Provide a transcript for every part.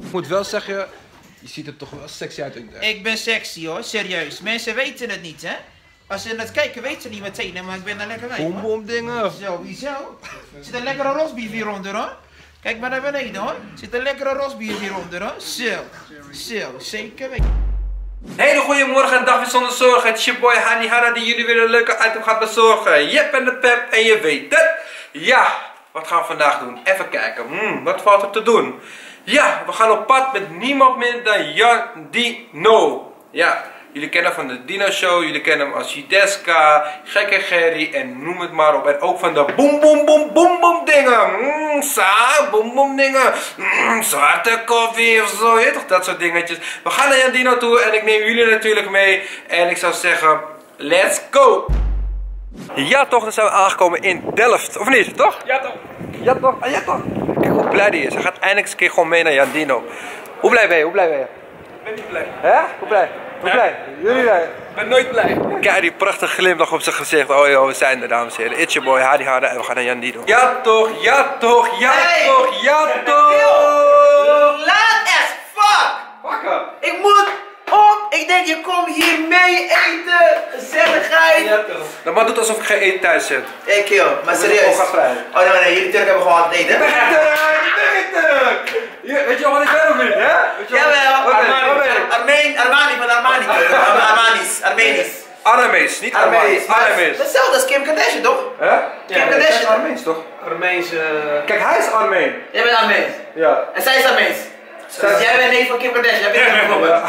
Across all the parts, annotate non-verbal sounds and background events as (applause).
Ik moet wel zeggen, je ziet er toch wel sexy uit. Ik ben sexy hoor, serieus. Mensen weten het niet, hè? Als ze het kijken, weten ze niet meteen, hè, maar ik ben er lekker bij. Boom boom dingen. Sowieso. Er zit een lekkere rosbief hieronder hoor. Kijk maar naar beneden hoor. Er zit een lekkere rosbief hieronder hoor. Zo. Zo, zeker weten. Hele goede morgen en dag weer zonder zorgen. Het is je boy Hani Hara die jullie weer een leuke item gaat bezorgen. Jep en de pep en je weet het. Ja, wat gaan we vandaag doen? Even kijken. Hmm, wat valt er te doen? Ja, we gaan op pad met niemand minder dan Jan Dino. Ja, jullie kennen hem van de Dino Show, jullie kennen hem als Jideska, Gekke Gerry en noem het maar op. En ook van de boom boom boom boom boom dingen. Mm, sa, boom boom dingen. Mm, zwarte koffie of zo, je toch dat soort dingetjes. We gaan naar Jan Dino toe en ik neem jullie natuurlijk mee. En ik zou zeggen, let's go! Ja toch, dan zijn we aangekomen in Delft, of niet, toch? Ja toch. Ja toch, ah, ja toch. Blij die is. Hij gaat eindelijk eens een keer gewoon mee naar Jan Dino. Hoe blij ben je, hoe blij ben je? Ik ben niet blij. Hè? Hoe blij? Hoe blij? Jullie blij? Ik ben nooit blij. Kijk, die prachtige glimlach op zijn gezicht. Oh joh, we zijn er dames en heren. It's your boy, Hadi Harda en we gaan naar Jan Dino. Ja toch, ja toch, ja Hey! toch, ja toch! Laat as fuck! Pakken! Ik moet! Ik denk je komt hier mee eten! Gezelligheid! Ja toch. De man doet alsof ik geen eten thuis zit. Hey kill, maar serieus. Oh nee, nee, jullie Turken hebben gewoon aan het eten. Ik ben geen Turk! Turk! Weet je al wat ik ben of niet, hè? Jawel? Armeen, Armani van Armani. (laughs) Ar- Armani's, Armenisch. Aramees, niet Armees. Maar Aramees. Hetzelfde als Kim Kardashian, toch? Hè? Kim Kardashian. is Armees toch? Armeense... Kijk, hij is Armeen. Jij bent Armeens. Ja. En zij is Armeens. Dus jij bent neef van Kim Kardashian. Jij het bijvoorbeeld.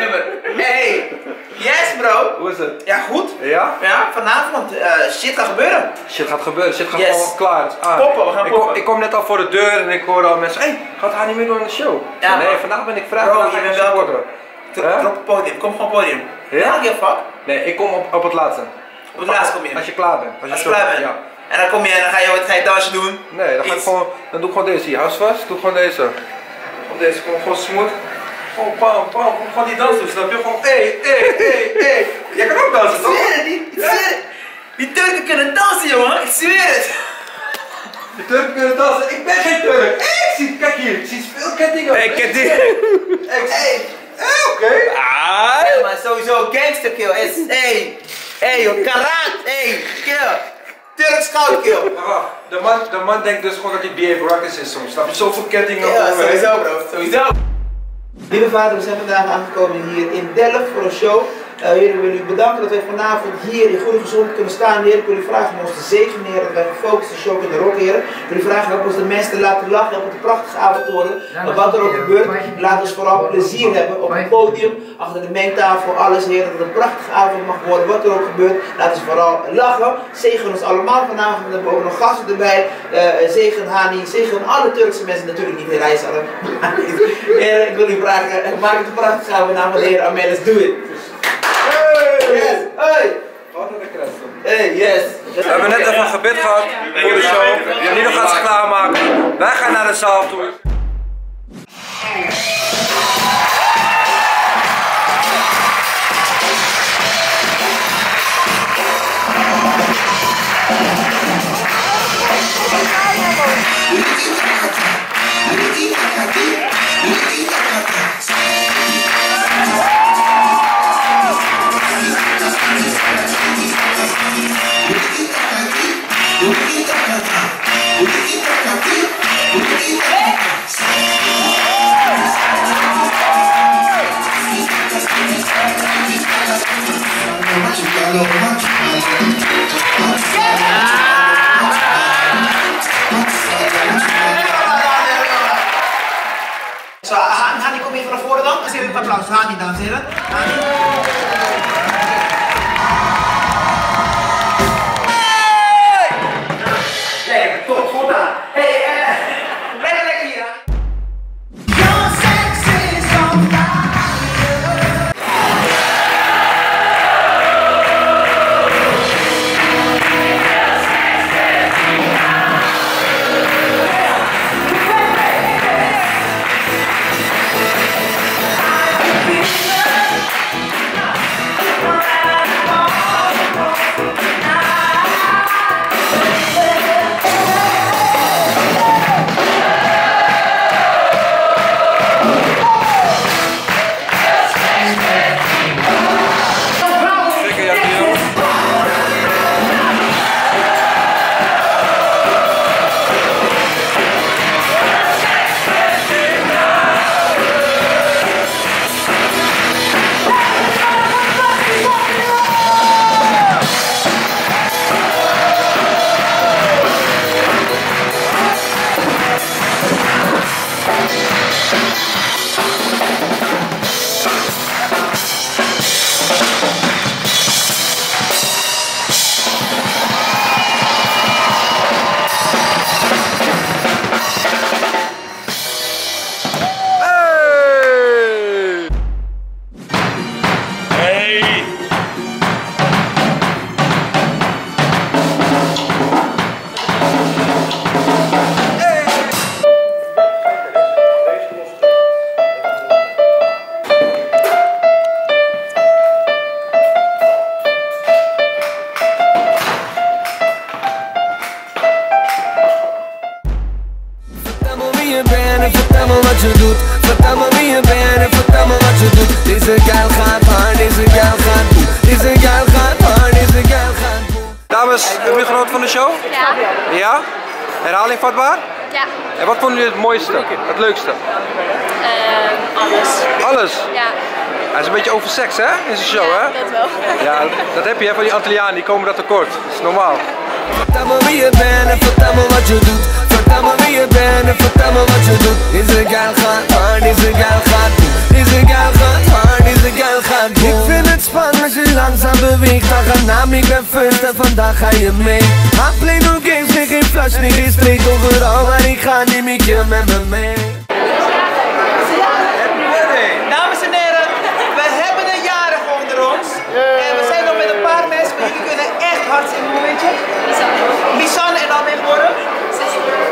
nummer. Hey, yes bro. Hoe is het? Ja, goed. Ja? Ja, vanavond eh, shit gaat gebeuren. Shit gaat gebeuren, shit gaat Yes. gewoon klaar. Het aan. Poppen, we gaan ik kom, poppen. ik kom net al voor de deur en ik hoor al mensen, hé, hey, gaat hij niet meer door aan de show? Ja, nee, man. vandaag ben ik vrij, Bro, je bent. Drop Hè? drop het podium, kom gewoon podium. Ja? Ja, fuck. Nee, ik kom op, op het laatste. Op het laatst kom je. Als je klaar bent. Als je, Als je zo- klaar bent. Ja. En dan kom je en dan ga je wat ga je dansje doen. Nee, dan, ga ik gewoon, dan doe ik gewoon deze hier. Hou vast, doe gewoon deze. Gewoon deze, gewoon, gewoon smooth. Gewoon pam, pam, gewoon die dans doen, snap je? Gewoon, hé, hé, hé, hé. Jij kan ook dansen, Ik toch? zweer het, die, ik zweer het. Die Turken kunnen dansen, jongen. Ik zweer het. De Turken kunnen dansen. Ik ben geen Turk. Ik zie, kijk hier, ik zie veel kettingen. Hey, ketting. Ik Hey. Eh, Oké. Ah. Ja, maar sowieso gangster kill. Is, hey. Hey, karat. Hey, kill. Turks goud kill. Maar wacht, de man, de man denkt dus gewoon dat hij B.A. Ruckus is soms. Snap je? Zoveel kettingen Ja, heen. sowieso bro, sowieso. Lieve vader, we zijn vandaag aangekomen hier in Delft voor een show. Uh, heer, ik wil u bedanken dat wij vanavond hier in goede gezondheid kunnen staan. Heer, ik wil u vragen om ons te zegenen, Heer, dat wij gefocust de show kunnen rocken, Heer. Ik wil u vragen, help ons de mensen te laten lachen, help het een prachtige avond worden. Maar wat er ook gebeurt, laat ons vooral plezier hebben op het podium, achter de mengtafel, alles, Heer. Dat het een prachtige avond mag worden, wat er ook gebeurt. Laat ons vooral lachen. Zegen ons allemaal vanavond, we hebben ook nog gasten erbij. Eh, zegen Hani, zegen alle Turkse mensen, natuurlijk niet in Rijssalem. (laughs) Heer, ik wil u vragen, maak het een prachtige avond namens de Heer. Amen, let's do it. Hey. Wat een request. Hey, yes. We hebben net even een gebed gehad voor de show. Janino gaat zich klaarmaken. Wij gaan naar de zaal toe. Zo, Han, Hani, kom even naar voren dan. Geef een applaus. Hani, dames en heren. Mooiste? Het leukste? Ehm, alles. Alles? Ja. Hij is een beetje over seks hè, in zijn show hè? Dat wel. Ja, dat heb je hè, van die Antillianen, die komen dat tekort. Dat is normaal. Vertel me wie je bent en vertel me wat je doet Vertel me wie je bent en vertel me wat je doet Deze geil gaat hard, deze geil gaat goed Deze geil gaat hard, deze geil gaat goed Ik vind het spannend als je langzaam beweegt Dan ga naam, ik ben first en vandaag ga je mee I play no games, nee geen flash, nee geen streek Overal waar ik ga neem ik je met me mee Dames en heren, we hebben een jarig onder ons. En we zijn nog met een paar mensen, maar jullie kunnen echt hard zingen, hoe weet je? Lisanne en dan ben je geworden?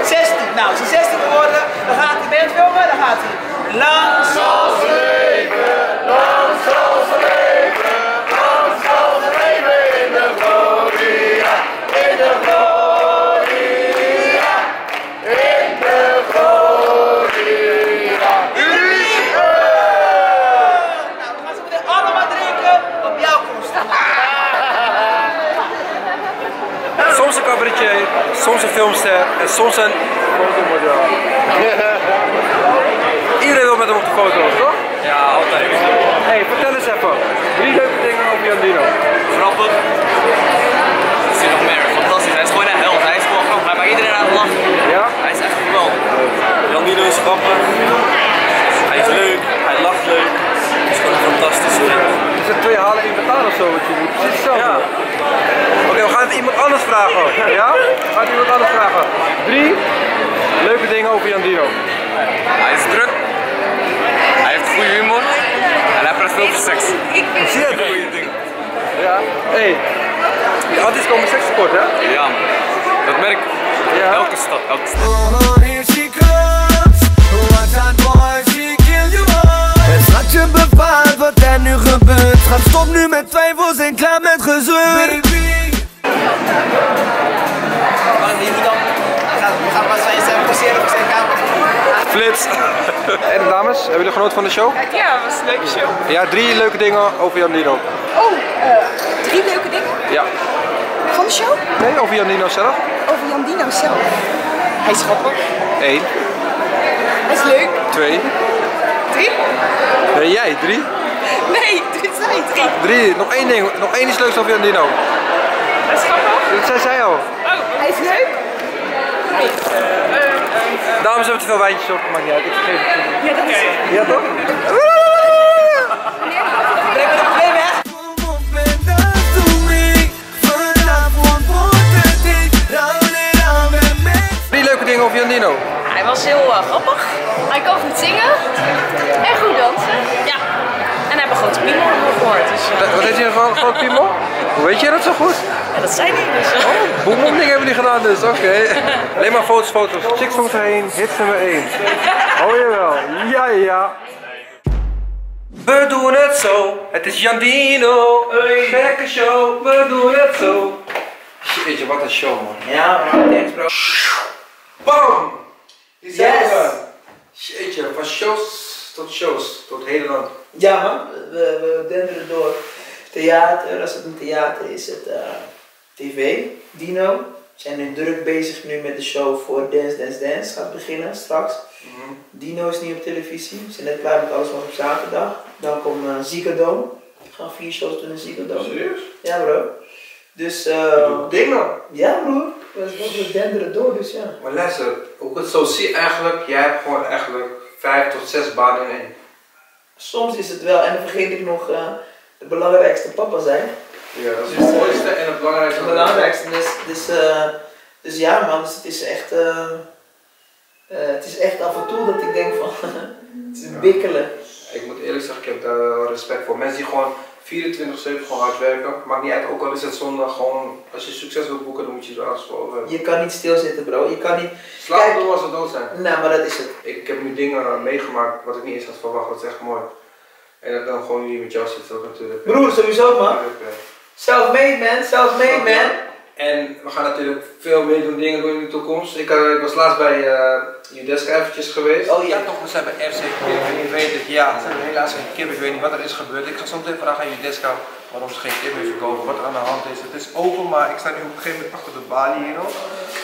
16. Nou, hij 16 geworden, dan gaat aan het filmen? Dan gaat hij. Lang zal ze leven, lang zal ze leven, lang zal ze leven in de gloria, in de gloria, in de gloria. Jullie! Nou, we gaan zo meteen allemaal drinken op jouw komst. Soms een cabaretier, soms een filmster en soms een fotomodel. Iedereen wil met hem op de foto, toch? Ja, altijd. Hé, hey, vertel eens even. Drie leuke dingen over Jan Dino. Grappig. Is hij nog meer? Fantastisch. Hij is gewoon een held. Hij is gewoon grappig. Hij maakt iedereen aan het lachen. Ja? Hij is echt geweldig. Jan Dino is grappig. Hij is leuk. Hij lacht leuk. Hij is gewoon een fantastische vent. Is het twee halen in betaal of zo wat je doet? Precies hetzelfde. Ja. Oké, we gaan het iemand anders vragen. Ja? Gaan het iemand anders vragen. Drie leuke dingen over Jan Dino. Hij is druk. Hij heeft goede humor. En hij praat veel over seks. Zie je het? Goede dingen. Ja. Hé, hey, die artiesten komen sekstekort hè? Ja, man. Dat merk ik. Ja. Elke stad. Elke stad. Oh, here she comes. Watch out boy, she kill you all. Het schatje bepaalt wat er nu gebeurt. Schat, stop nu met twijfels en klaar met gezeur. Baby. Je moet dan, we gaan maar zijn zijn passeren op zijn kamer. Flits. En dames, hebben jullie genoten van de show? Ja, dat was een leuke show. Ja, drie leuke dingen over Jan Dino. Oh, eh, drie leuke dingen Ja. van de show. Nee, over Jan Dino zelf? Over Jan Dino zelf. Hij is grappig. Eén, Hij is leuk. twee. Drie? Nee, jij, drie. Nee, dit zijn drie. Drie, nog één ding. Nog één iets leuks over Jan Dino. Hij is grappig. Dat zei zij al. Is leuk. Nee. Dames hebben te veel wijntjes op, niet uit. Ik vergeet het. Ja, dat is... Ja toch? Drie leuke dingen over Jan Dino. Hij was heel eh, grappig. Hij kan goed zingen. En goed dansen. Ja. Een grote piemel gehoord. Dus eh, Wat heeft hij een groot groot piemel? Hoe weet je dat zo goed? ja, dat zei hij dus. Boemom dingen hebben jullie gedaan dus, oké. Alleen maar foto's, foto's. Chicks nummer 1, hits nummer 1. Oh jawel, ja ja. We doen het zo, het is Jandino. Gekke show, we doen het zo. Jeetje, wat een show man. Ja, man, thanks bro. Bam! Die zijn Yes. we. Jeetje, van shows tot shows, tot het hele land. Ja man, we, we denderen door. Theater, als het een theater is, het eh, tv. Dino, we zijn nu druk bezig nu met de show voor Dance Dance Dance. Gaat beginnen straks. Dino is niet op televisie. We zijn net klaar met alles wat op zaterdag. Dan komt uh, Ziggo Dome. We gaan vier shows doen in Dome. Serieus? Ja bro. Dus eh Ding man. ja broer, we, denderen door dus ja. Maar luister, hoe ik het zo zie eigenlijk, jij hebt gewoon eigenlijk vijf tot zes banen in één. Soms is het wel, en dan vergeet ik nog eh, de belangrijkste papa zijn. Ja, dat is het mooiste en het belangrijkste. Het belangrijkste. Dus, dus, eh, dus ja man, dus het is echt, eh, het is echt af en toe dat ik denk van, (laughs) het is bikkelen. Ik moet eerlijk zeggen, ik heb daar respect voor. Mensen die gewoon 24-7 gewoon hard werken. Maakt niet uit, ook al is het zondag, gewoon als je succes wilt boeken, dan moet je er alles voor hebben. Je kan niet stilzitten bro, je kan niet, Slaap door als we dood zijn. nou maar dat is het. Ik heb nu dingen meegemaakt wat ik niet eens had verwacht, dat is echt mooi. En dat dan gewoon hier met jou zit ook natuurlijk. Broer, sowieso man. Self-made man, self-made man. En we gaan natuurlijk veel meer doen, dingen doen in de toekomst. Ik, eh, ik was laatst bij eh Judeska eventjes geweest. Oh, ja. toch, we zijn bij FC Kip en je weet het, ja, ze hebben helaas geen kip. Ik weet niet wat er is gebeurd. Ik ga zo meteen vragen aan Judeska waarom ze geen kip heeft verkopen, wat er aan de hand is. Het is open, maar ik sta nu op een gegeven moment achter de balie hier nog.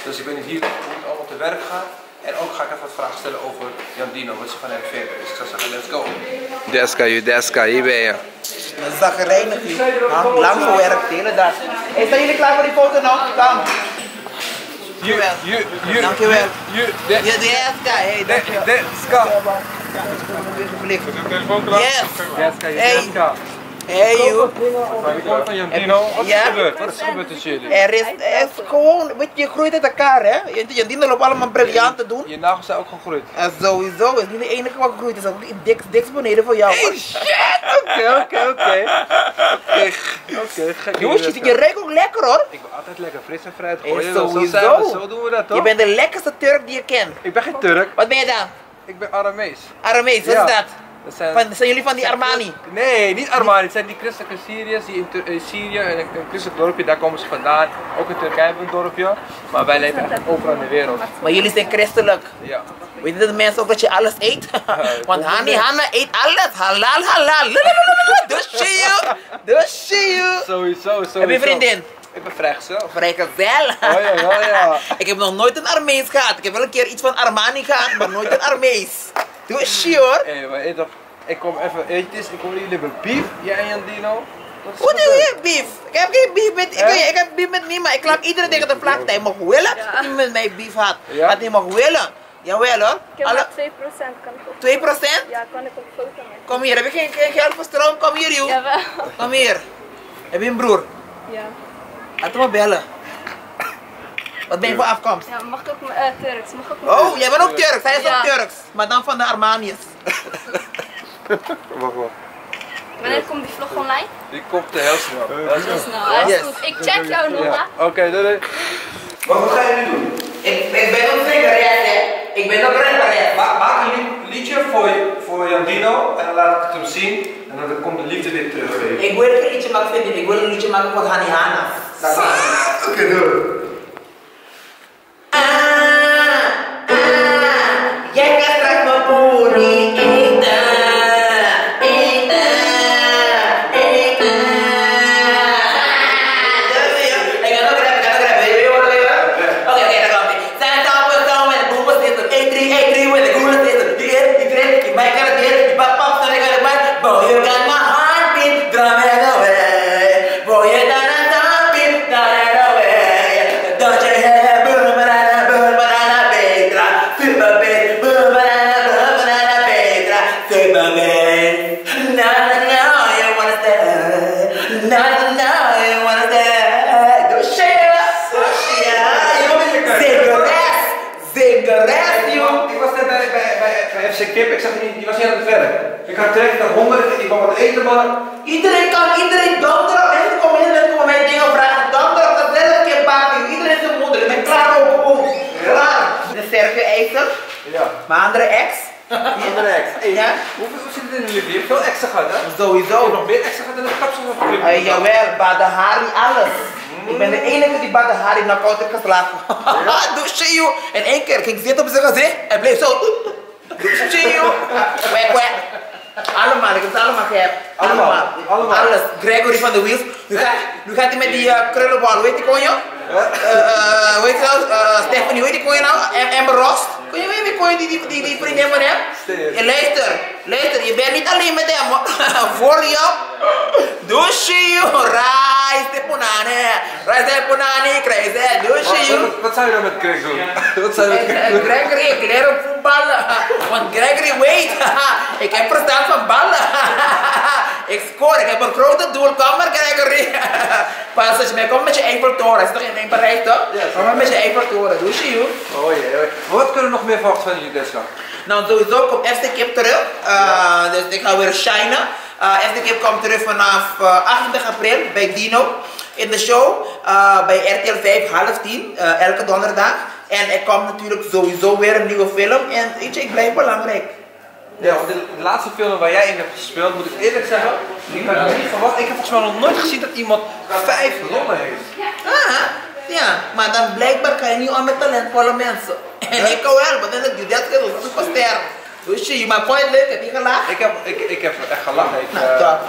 Dus ik weet niet hier hoe het allemaal te werk gaat. En ook ga ik even wat vragen stellen over Jan Dino, wat ze van hem vindt. Dus ik zou zeggen, let's go. Deska, Judeska, hier ben je. Dat is nu. Ha? Lang gewerkt, de hele dag. Zijn jullie klaar voor die foto nog? Kom. Dankjewel. Dankjewel. Ja, de eerste. Hey, dankjewel. Deska. Yes. Deska, Hey. Hey, you. van Jan Dino, wat is Ja? er gebeurd? Wat is er gebeurd tussen jullie? Er is, er is gewoon, weet je, je groeit uit elkaar, hè? Je, je dient op allemaal briljant te doen. Je nagels zijn ook gegroeid. En sowieso, het is niet de enige wat gegroeid is, ook dik, dik beneden voor jou. hoor. Oké, oké, oké. Oké, oké, gek. Jongens, je, je ruikt ook lekker hoor. Ik ben altijd lekker fris en fruit Hey. Zo, sowieso. zijn we, zo doen we dat toch? Je bent de lekkerste Turk die je kent. Ik ben geen Turk, Wat ben je dan? ik ben Aramees. Aramees, wat Ja. is dat? Dat zijn... Van, zijn jullie van die Armani? Nee, niet Armani. Het zijn die christelijke Syriërs die in, Tur- in Syrië, een, een christelijk dorpje, daar komen ze vandaan. Ook in Turkije hebben we een dorpje. Maar wij leven overal in de wereld. Maar jullie zijn christelijk. Ja. Weten de mensen ook dat je alles eet? (laughs) (laughs) Want Hani Hanna eet alles. Halal, halal. Dus zie je. Dus zie je. Sowieso, sowieso. Heb je vriendin? Ik ben vrijgezel. Vrijgezel. Oh ja, ja, ja. (laughs) Ik heb nog nooit een Armees gehad. Ik heb wel een keer iets van Armani gehad, maar nooit een Armees. Dus zie je hoor. Hé, maar eet toch, ik kom even, je, is- ik hoor jullie hebben beef, jij en Jan Dino. Hoe doe je beef? Ik heb geen beef met, ik, ik heb beef met niemand. Ik klap iedereen tegen de vlakte. Hij mag willen dat hij met mij beef had. Ja? Dat hij mag willen. Jawel hoor. Ik heb Alle, maar 2% kan ik op. 2%? Ja, kan ik op foto maken. Kom hier, heb je geen, geen geld voor stroom? Kom hier joh. Jawel. Kom hier. Heb je een broer? Ja. Laat hem maar bellen. Wat ben je voor afkomst? Ja, mag ik ook eh Turks? Mag ik ook Oh, jij bent ook Turks. Hij is Ja. ook Turks. Maar dan van de Armaniërs. Wacht, wacht. Wanneer komt die vlog online? Die komt heel snel. Heel snel. Yes. goed. Ik check jou nog, hè? Ja. Oké, doei doei. Wat wat ga je nu doen? Ik, ik ben ook zingeres, hè. Ik ben ook rapperes. Ma- Maak een lied- liedje voor, je- voor Jan Dino en dan laat ik het hem zien en dan komt de liefde weer terug. Ik wil geen liedje maken, ik. Ik wil een liedje maken voor Hani Hanna. Dat is het. Oké, doei. Ah, ah, maar Iedereen kan, iedereen dom erop. Mensen komen in, mensen komen mij dingen vragen. Dom erop, dat is elke keer baken. Iedereen zijn moeder. Ik ben klaar ook gewoon. Klaar. De Sergio ja. mijn andere ex. Andere ex. Ja? Hoeveel hoe zit het in jullie leven? Je hebt veel extra gehad, hè? Sowieso. Nog meer extra gehad in de kapsel van Kip. Uh, jawel, Badahari, alles. Ik ben de enige die Badahari knock-out heeft geslagen. (laughs) Doe shit, joh. En één keer ging ik zitten op zijn gezicht en bleef zo. Doe shit, joh. Kwek, kwek. Allemaal, ik heb ze allemaal gehad. Allemaal? Allemaal? Alles. Gregory van de Wheels. Nu gaat, nu gaat hij met die uh, krullenbal? Uh, uh, hoe heet ze nou? Uh, Stephanie, hoe heet die konjo nou? Amber Rost. Kun je wie konjo die, die, die, die vriendin van hem? En luister, luister, je bent niet alleen met hem. (laughs) Voor jou. Doshi, rijst de punane. Rijst de punane, krijg je. Wat, zou je dan met Craig doen? (laughs) wat zou je met Craig doen? Gregory, ik leer hem voetballen. Want Gregory weet, (laughs) ik heb verstand van ballen. ik score, ik heb een grote doel. Kom maar, Gregory. Je mij komt met je Eiffeltoren. Is toch in, in Parijs, toch? Ja, Kom maar met je Eiffeltoren. Doshi, joh. Oh jee, wat kunnen we nog meer verwachten van jullie Deska? Nou, sowieso komt FC Kip terug. Uh, dus ik ga weer shinen. Uh, FC Kip komt terug vanaf uh, 28 april bij Dino in de show. Uh, bij RTL 5 half 10, uh, elke donderdag. En er komt natuurlijk sowieso weer een nieuwe film. En weet je, ik blijf belangrijk. Ja, want de, de laatste film waar jij in hebt gespeeld, moet ik eerlijk zeggen, ik had niet verwacht. Ik heb volgens mij nog nooit gezien dat iemand vijf rollen heeft. Ah, Ja, maar dan blijkbaar kan je niet om met talentvolle mensen. En (laughs) ik kan wel, want dan heb je dat gedaan, superster. Dus je, maar vond je het leuk? Heb je gelachen? Ik heb, ik, ik heb echt gelachen. Ik, Nou, eh, top.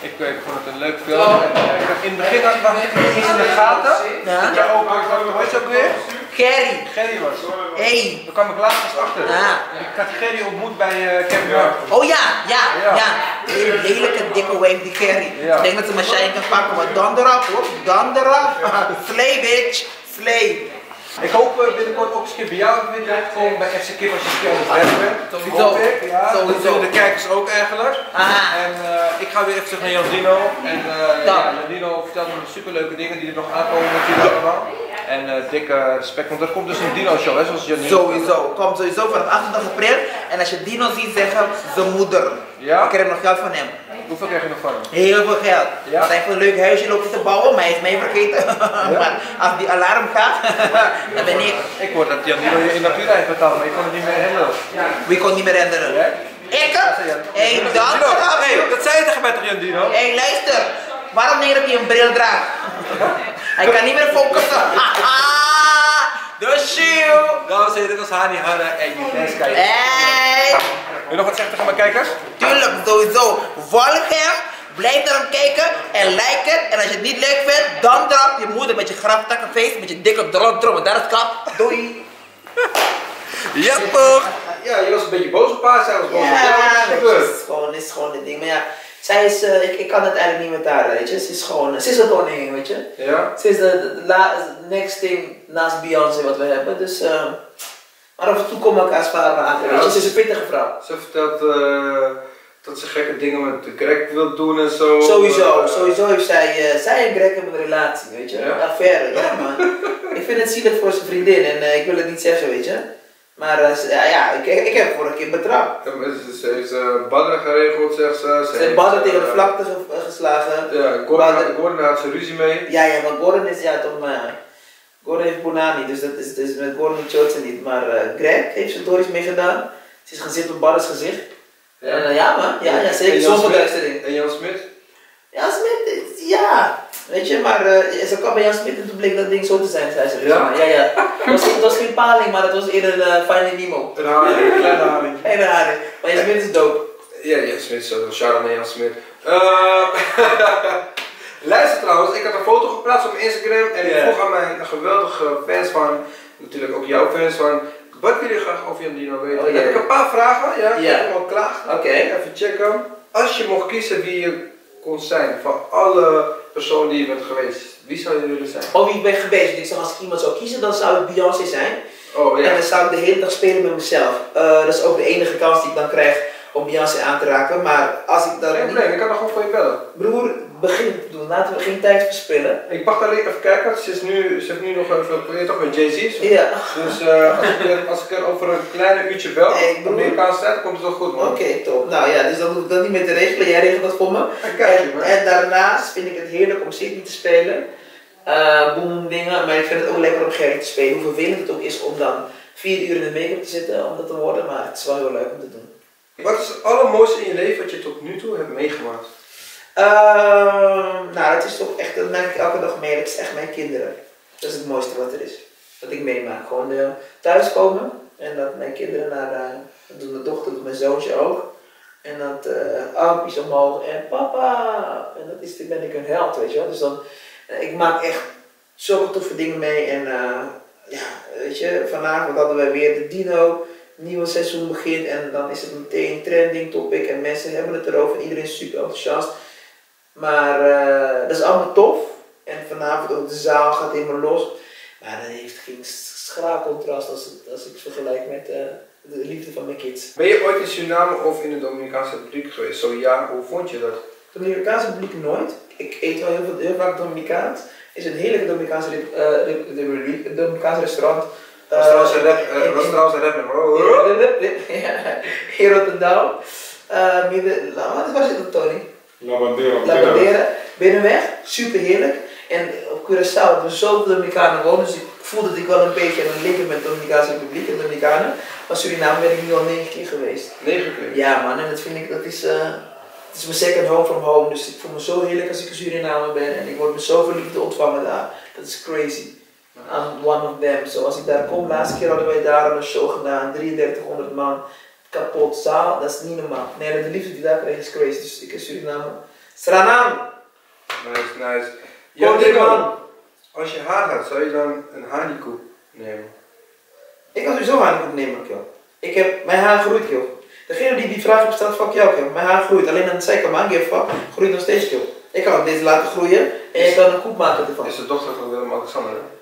ik, ik vond het een leuk film. En, eh, in het begin had was ik niet eens in de gaten. Ja. Jij ook, hoe heet ze ook weer? Gerry. Gerry was. Hey. Daar kwam ik laatst pas achter. Ja. Ik had Gerry ontmoet bij eh Kevin Hart. Oh ja, ja, Ja. ja. Een lelijke dikke wave die Gerry. Ja. Ik denk dat ze mijn shine kan pakken, maar donder op hoor. Donder op. Slay bitch. Slay. Ik hoop eh, binnenkort ook eens een keer bij jou weer terechtkomen bij FC Kim als je een keer onderweg bent. Sowieso. Hoop ik, Ja, dat de kijkers ook eigenlijk. Aha. En eh, ik ga weer even terug naar Jan Dino. En eh Ja. Dino vertelt me superleuke dingen die er nog aankomen natuurlijk allemaal. En eh, dikke respect, want er komt dus een Dino show hè, zoals Jan Dino. Sowieso. Komt sowieso vanaf 28 april. En als je Dino ziet zeggen, zijn moeder. Ja? Ik krijg nog geld van hem. Hoeveel krijg je nog van hem? Heel veel geld. Ja? Want hij heeft een leuk huisje lopen te bouwen, maar hij is mij vergeten. (laughs) maar als die alarm gaat, (laughs) dan ben ik. Ik hoor dat Jan Dino je in natuur heeft betaald, maar ik kon het niet meer herinneren. Wie kon niet meer herinneren? Ja? Ik? Hé, dan hey, dat zei je tegen mij toch Jan Dino? Hé, luister. Waarom dat hij een bril draagt? hij kan niet meer focussen. (laughs) De shoe. Dames en heren, dit was Hani Hanna en kijken. Hey. Wil je nog wat zeggen tegen mijn kijkers? Tuurlijk, sowieso. Volg hem. Blijf naar hem kijken en like het. En als je het niet leuk vindt, dan drop je moeder met je graftakkenface, met je dikke drop, drop. En daar is kap. Doei. (laughs) Ja toch? Ja, je was een beetje boos op haar, zij was boos op jou. Wat Ja, is gewoon, is gewoon dit ding. Maar ja, zij is, eh, ik, ik kan het eigenlijk niet met haar, weet je. Ze is gewoon, ze is een koningin, weet je. Ja? Ze is de, de, de la- next thing naast Beyoncé wat we hebben. Dus, eh, maar af en toe komen elkaar sparen aan, je. Ze is een pittige vrouw. Ze vertelt eh, dat ze gekke dingen met de Greg wil doen en zo. Sowieso, Eh, sowieso heeft zij, eh, zij en Greg hebben een relatie, weet je. Ja? Een affaire, ja man. ik vind het zielig voor zijn vriendin en ik wil het niet zeggen, weet je. Maar ze- ja, ja ik, ik heb vorige keer betrapt. ja, Ze, ze heeft uh, badden geregeld, zegt ze. Ze heeft heeft, badden tegen de vlakte ge- geslagen. Ja, Gordon, Gordon had ze ruzie mee. Ja, ja, maar Gordon is ja toch maar. Gordon heeft Bonani, dus dat is dus met Gordon ze niet. Maar eh, Greg heeft ze door iets mee gedaan. Ze is gaan zitten op Barres gezicht. Ja. En, eh, ja man, ja, ja zeker. Zonder. En Jan Smit? Jan Smit, ja. Weet je, maar eh, ze kwam bij Jan Smit en toen bleek dat ding zo te zijn, zei ze. Ja? Ja, ja. Het was, het was geen paling, maar het was eerder uh, Finding Nemo. Een haring, een kleine haring. (laughs) Hele haring. Maar Jan Smit is dope. Ja, Jan Smit, zo. Shout-out naar Jan Smit. Eh, (laughs) (laughs) Luister trouwens, ik had een foto geplaatst op mijn Instagram en ik vroeg aan mijn geweldige fans van, natuurlijk ook jouw fans van, wat wil je graag over Jan Dino weten? Oh, Dan ja. heb ik een paar vragen, ja, ik heb hem al klaar. Oké. Even checken. Als je mocht kiezen wie je kon zijn van alle personen die je bent geweest, wie zou je willen zijn? Oh, wie ik ben geweest. Ik zeg, als ik iemand zou kiezen, dan zou het Beyoncé zijn. Oh En ja. dan zou ik de hele dag spelen met mezelf. Eh, dat is ook de enige kans die ik dan krijg om Beyoncé aan te raken. Maar als ik dan niet... probleem, ik kan nog gewoon voor je bellen. Broer, begin te doen. Laten we geen tijd verspillen. Ik mag alleen even kijken, ze is nu, ze heeft nu nog even, weet toch met Jay-Z? Ja. Dus eh, als, ik er, als ik er over een kleine uurtje bel, Hey, broer. Amerikaanse tijd, komt het wel goed man. Oké, top. Nou ja, dus dan hoef ik dat niet meer te regelen. Jij regelt dat voor me. kijk En, en daarnaast vind ik het heerlijk om Sydney te spelen. Eh boom dingen. Maar ik vind het ook lekker om Gerry te spelen. Hoe vervelend het ook is om dan vier uur in de make-up te zitten om dat te worden. Maar het is wel heel leuk om te doen. Wat is het allermooiste in je leven wat je tot nu toe hebt meegemaakt? Ehm, nou, het is toch echt, dat merk ik elke dag mee, dat is echt mijn kinderen. Dat is het mooiste wat er is. Dat ik meemaak. Gewoon uh, thuiskomen en dat mijn kinderen naar, uh, dat doet mijn dochter, doet mijn zoontje ook. En dat uh, armpjes omhoog en papa. En dat is, ben ik een held, weet je wel. Dus dan, ik maak echt zulke toffe dingen mee. En uh, ja, weet je, vanavond hadden wij weer de dino nieuwe seizoen begint en dan is het meteen trending topic en mensen hebben het erover en iedereen is super enthousiast. Maar uh, dat is allemaal tof en vanavond ook de zaal gaat helemaal los. Maar dat heeft geen schraal contrast als, als ik vergelijk met uh, de liefde van mijn kids. Ben je ooit in Suriname of in de Dominicaanse Republiek geweest? Zo ja, hoe vond je dat? De Dominicaanse Republiek nooit. Ik eet wel heel, veel, heel vaak Dominicaans. Het is een heerlijke Dominicaanse, uh, Dominicaanse restaurant. Dat was trouwens een rap, rap (laughs) in Rotterdam. Uh, midden, wat was het Tony? La Bandera. La Bandera. Binnenweg, super heerlijk. En op Curaçao hadden we zoveel Dominicanen wonen, dus ik voelde dat ik wel een beetje een link met de Dominicaanse Republiek en de Dominicanen. Maar Suriname ben ik nu al negen keer geweest. Negen keer? Ja man, en dat vind ik, dat is, uh, het is mijn second home from home. Dus ik voel me zo heerlijk als ik in Suriname ben en ik word met zoveel liefde ontvangen daar. Dat is crazy. I'm one of them. Zo, als ik daar kom, laatste keer hadden wij daar een show gedaan, 3300 man, kapot zaal, dat is niet normaal. Nee, de liefde die daar kreeg is crazy, dus ik in Suriname. Sranam! Nice, nice. Kom Ja, man! als je haar had, zou je dan een hanikoek nemen? Ik kan sowieso haar niet opnemen, joh. Ik heb, mijn haar groeit, joh. Degene die die vraag gesteld, fuck jou, joh. Mijn haar groeit. Alleen aan de zijkant, man, give fuck, groeit nog steeds, joh. Ik kan deze laten groeien en je kan een koek maken ervan. Is de dochter van Willem-Alexander? hè?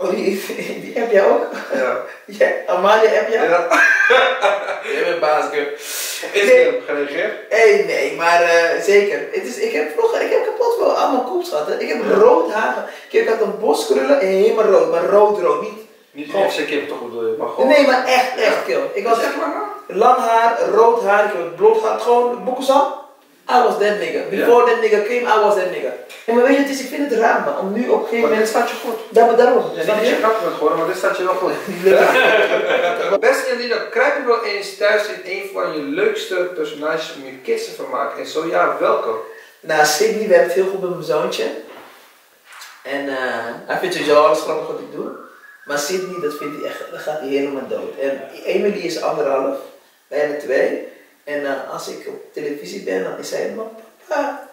Oh, die, die heb jij ook? Ja. (laughs) Ja, Amalia heb jij? ja. (laughs) Jij bent baas, joh. Instagram gereageerd? Hey, nee, maar eh, zeker. Het is, ik heb vroeger, ik heb kapot wel allemaal koeps gehad. Hè. Ik heb rood haar. Ik had een bos krullen en helemaal rood, maar rood-rood, niet. Niet Gewoon- toch je, maar gewoon... Nee, maar echt, echt, kill. Ik was echt lang lang haar, rood haar, ik heb het blond haar, gewoon boekensam. I was that nigga. Before that nigga came, I was that nigga. Ja, maar weet je, het is, ik vind het raar man, om nu op een gegeven moment... staat je goed. Dat maar daarom. Ja, snap niet dat je grappig bent geworden, maar dit staat je wel goed. (laughs) (laughs) Beste Janina, krijg je wel eens thuis in een van je leukste personages om je kids te vermaken? En zo ja, welke? Nou, Sydney werkt heel goed met mijn zoontje. En eh, hij vindt sowieso alles grappig wat ik doe. Maar Sydney, dat vindt hij echt, dan gaat hij helemaal dood. En Emily is anderhalf, bijna twee. En als ik op televisie ben, dan is hij helemaal, papa,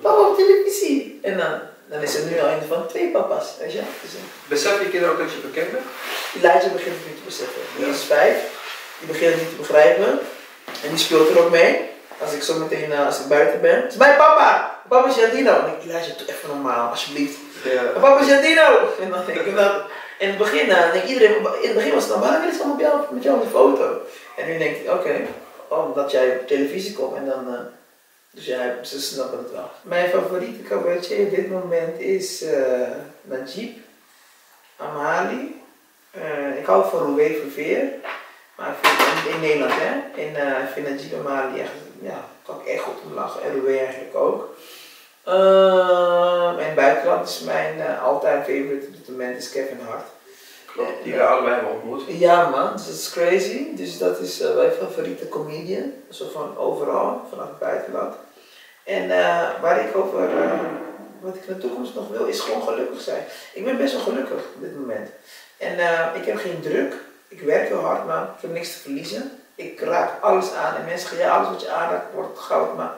papa op televisie. En dan, dan is er nu al een van twee papa's, weet je. Dus, eh, Besef je kinderen ook dat je bekend bent? Elijah begint het nu te beseffen. Die is vijf, die begint het niet te begrijpen. En die speelt er ook mee. Als ik zo meteen, eh, als ik buiten ben. Het is mijn papa! Papa is Jardino. En ik, Elijah, doe even normaal, alsjeblieft. Ja. Papa is Jardino! En dan denk ik, dan, in het begin, eh, denk iedereen, in het begin was het dan, waarom is het met jou, met jou op de foto? En nu denkt hij, oké, oh, omdat jij op televisie komt en dan, eh, dus ja, ze snappen het wel. Mijn favoriete cabaretier op dit moment is eh Najib, Amali. Ik hou van Roué Verveer, maar ik in, Nederland hè, en ik vind Najib Amali echt, ja, kan ik echt goed om lachen en Roué eigenlijk ook. Ehm, en buitenland is mijn eh all-time favorite op dit moment is Kevin Hart. Klopt, die we allebei hebben ontmoet. Ja man, dat is crazy. Dus dat is eh, mijn favoriete comedian. Zo van overal, vanaf het buitenland. En eh, waar ik over, eh, wat ik in de toekomst nog wil, is gewoon gelukkig zijn. Ik ben best wel gelukkig op dit moment. En eh, ik heb geen druk. Ik werk heel hard, maar ik heb niks te verliezen. Ik raak alles aan. En mensen zeggen, ja, alles wat je aanraakt wordt goud. Maar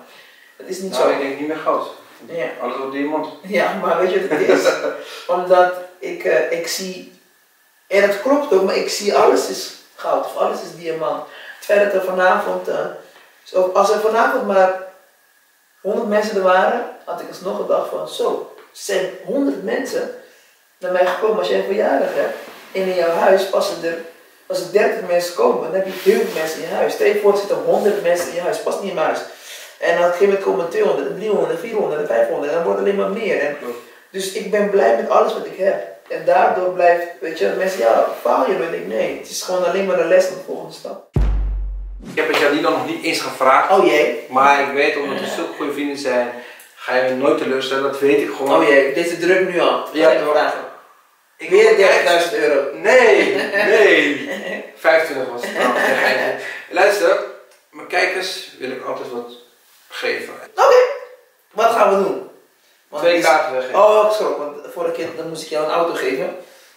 dat is niet Nou, zo. ik denk niet meer goud. Ja. Alles op diamant. Ja, maar weet je wat het is? (laughs) Omdat ik, eh, ik zie, en het klopt ook, maar ik zie alles is goud of alles is diamant. Het feit dat er vanavond, eh, als er vanavond maar 100 mensen er waren, had ik alsnog gedacht van zo, zijn 100 mensen naar mij gekomen als jij een verjaardag hebt. En in jouw huis passen er, als er 30 mensen komen, dan heb je heel veel mensen in je huis. Stel je voor, er zitten 100 mensen in je huis, past niet in mijn huis. En dan op een gegeven moment komen 200, 300, 400, 500 en dan wordt het alleen maar meer. En dus ik ben blij met alles wat ik heb. En daardoor blijft, weet je, mensen, ja, faal je? Dan denk ik, nee, het is gewoon alleen maar een les naar de volgende stap. Ik heb het Janina nog niet eens gevraagd. Oh jee, Maar ik weet, omdat we zulke goede vrienden zijn, ga je me nooit teleurstellen. Dat weet ik gewoon. oh jee, deze druk nu al. Ja, Ja, toch. vragen. Ik Weer echt- 30.000 euro. Nee, (laughs) nee. 25 was het. Luister, mijn kijkers wil ik altijd wat geven. Oké, wat gaan we doen? Want Twee het kaarten weggeven. Oh, ik schrok, want vorige keer dan moest ik jou een auto geven.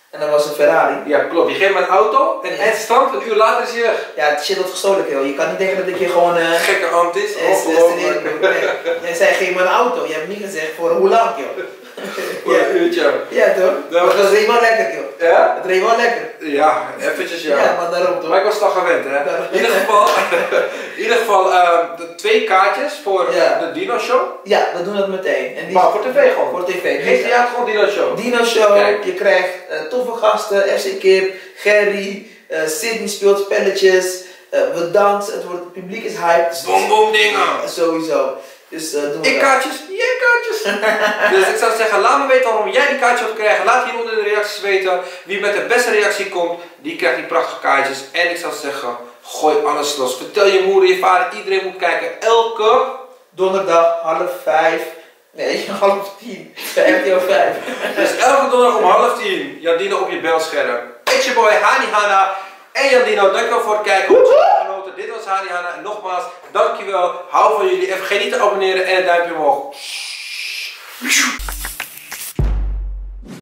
En dat was een Ferrari. Ja, klopt. Je geeft me een auto en eindstand, een uur later is hij weg. Ja, het shit wordt gestolen, joh. Je kan niet denken dat ik hier gewoon... eh Gekke ambt is. Ongelooflijk. nee. Jij zei, geef me een auto. Je hebt niet gezegd voor hoe lang, joh. (laughs) Voor een uurtje. Ja, toch? Ja, Maar het reed wel lekker, joh. Ja? Het reed wel lekker. Ja, eventjes ja. Ja, maar daarom toch? Maar ik was al gewend, hè? Daarom. In ieder geval, (laughs) in ieder geval eh, de twee kaartjes voor Ja. de Dino Show. Ja, we doen dat meteen. En die Maar voor tv gewoon. Voor tv. Geen theater, gewoon Dino Show. Dino Show, Kijk. je krijgt eh, toffe gasten, FC Kip, Gerry, eh Sydney speelt spelletjes, eh, we dansen, het, wordt, het publiek is hyped. Bom bom dingen. Ja, sowieso. Dus eh, doen we Ik kaartjes, jij kaartjes. (laughs) dus ik zou zeggen, laat me weten waarom jij die kaartjes wilt krijgen. Laat hieronder in de reacties weten. Wie met de beste reactie komt, die krijgt die prachtige kaartjes. En ik zou zeggen, gooi alles los. Vertel je moeder, je vader, iedereen moet kijken. Elke Donderdag half vijf. Nee, (laughs) half tien. RTL 5. Dus elke donderdag om half tien, Jandino op je belscherm. It's your boy Hani Hanna en Jandino, dankjewel voor het kijken. Dit was Hani Hanna en nogmaals, dankjewel. Hou van jullie en vergeet niet te abonneren en het duimpje omhoog.